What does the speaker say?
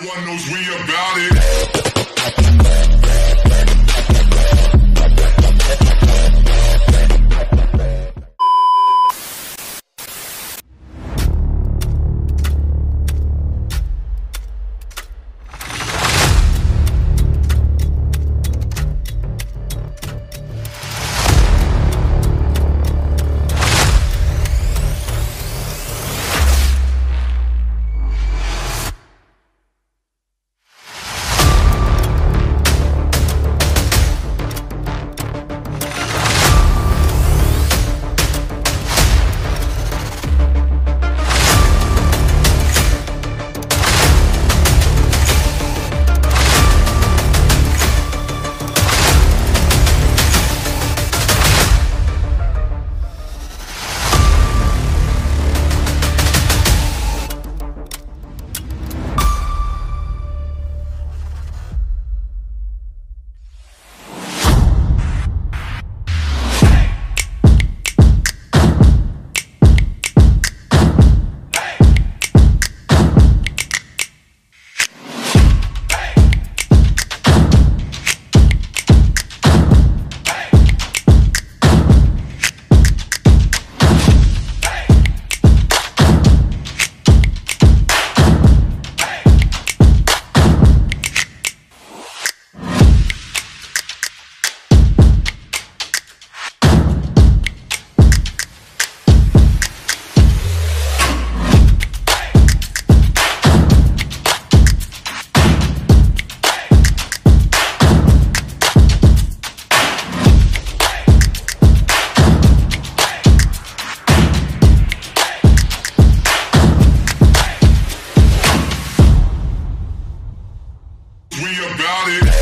Everyone knows we about it. About it.